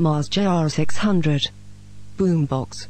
Mars JR600 Boombox.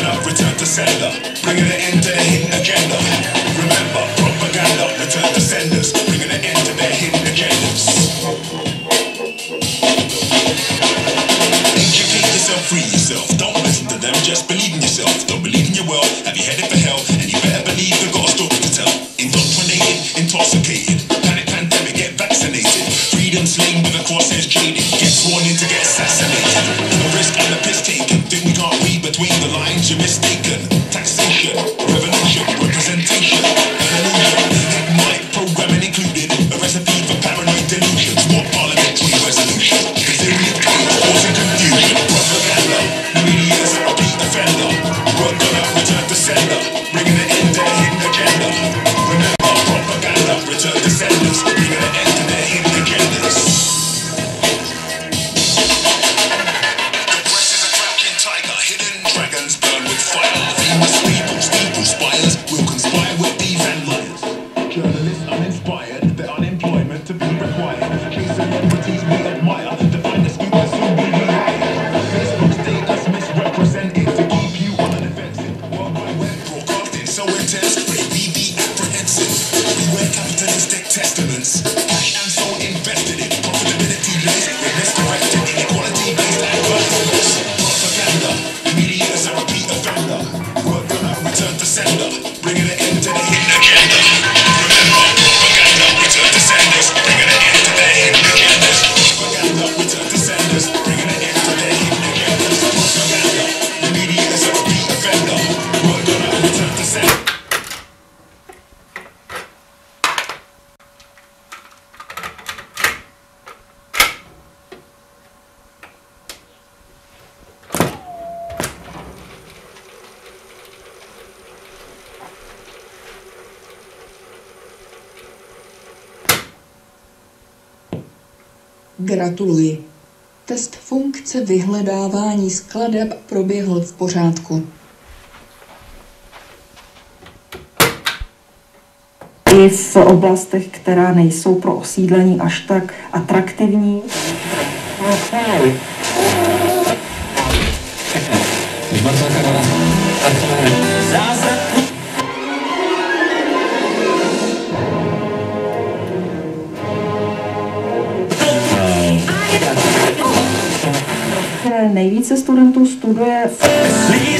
banner, return to sender. Bringing an end to the hidden agenda. Remember, propaganda, return to senders. Bringing an end to their hidden agendas. Educate yourself, free yourself. Don't listen to them, just believe in yourself. Don't believe in your world, have you headed for hell? And you better believe you got a story to tell. Indoctrinated, intoxicated. Panic pandemic, get vaccinated. Freedom slain with a cross as jaded. I'm inspired. Gratuluji. Test funkce vyhledávání skladeb proběhl v pořádku. I v oblastech, která nejsou pro osídlení až tak atraktivní. Okay. nejvíce studentů studuje v... Dobrý!